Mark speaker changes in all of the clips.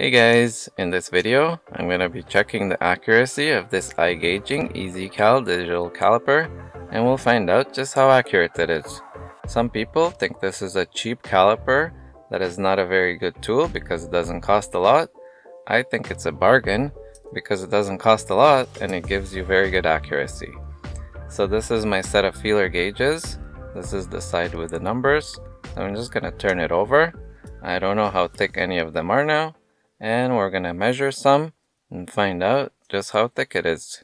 Speaker 1: Hey guys, in this video, I'm going to be checking the accuracy of this iGaging EZ-Cal digital caliper and we'll find out just how accurate it is. Some people think this is a cheap caliper that is not a very good tool because it doesn't cost a lot. I think it's a bargain because it doesn't cost a lot and it gives you very good accuracy. So this is my set of feeler gauges. This is the side with the numbers. I'm just going to turn it over. I don't know how thick any of them are now. And we're going to measure some and find out just how thick it is.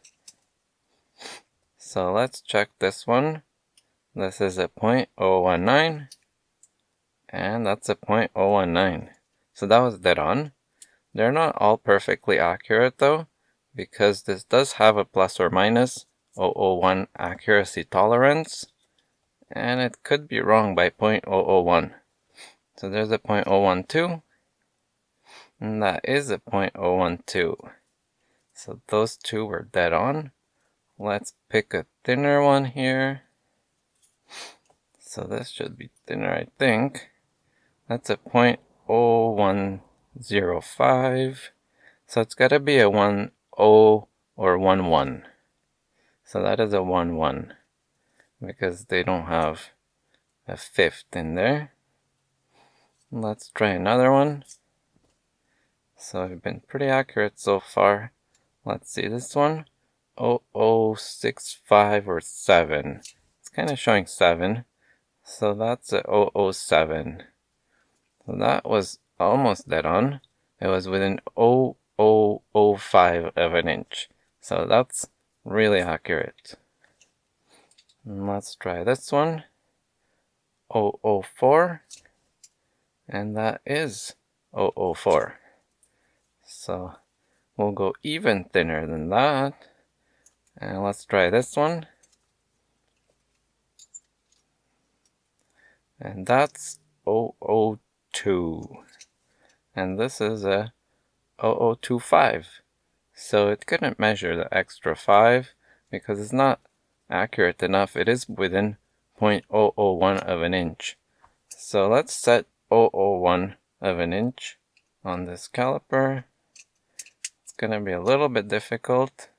Speaker 1: So let's check this one. This is a 0.019 and that's a 0.019. So that was dead on. They're not all perfectly accurate though because this does have a plus or minus 001 accuracy tolerance and it could be wrong by 0.001. So there's a 0.012 and that is a 0.012. So those two were dead on. Let's pick a thinner one here. So this should be thinner I think. That's a 0.0105. So it's got to be a 1 0 or 1 1. So that is a 1 1 because they don't have a fifth in there. Let's try another one. So I've been pretty accurate so far. Let's see this one. 0065 or 7. It's kind of showing 7. So that's a 007. So that was almost dead on. It was within 0.005 of an inch. So that's really accurate. And let's try this one. 004. And that is 004. So we'll go even thinner than that. And let's try this one. And that's 002. And this is a 0025. So it couldn't measure the extra 5 because it's not accurate enough. It is within 0.001 of an inch. So let's set 001 of an inch on this caliper. Going to be a little bit difficult.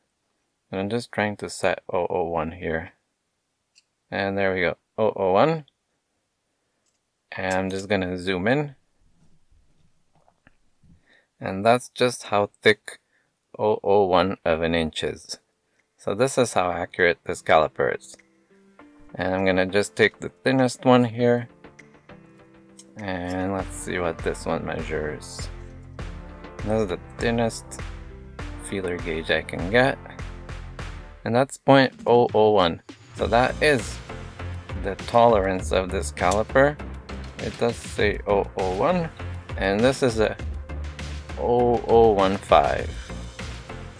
Speaker 1: I'm just trying to set 001 here. And there we go, 001. And I'm just going to zoom in. And that's just how thick 001 of an inch is. So this is how accurate this caliper is. And I'm going to just take the thinnest one here. And let's see what this one measures. This is the thinnest feeler gauge I can get. And that's 0.001. So that is the tolerance of this caliper it does say 001 and this is a 0015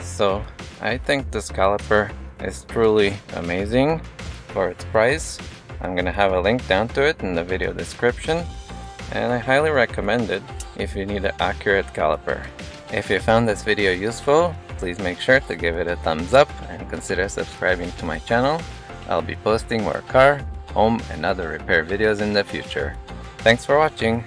Speaker 1: so I think this caliper is truly amazing for its price I'm gonna have a link down to it in the video description and I highly recommend it if you need an accurate caliper. If you found this video useful, please make sure to give it a thumbs up and consider subscribing to my channel. I'll be posting more car, home and other repair videos in the future. Thanks for watching.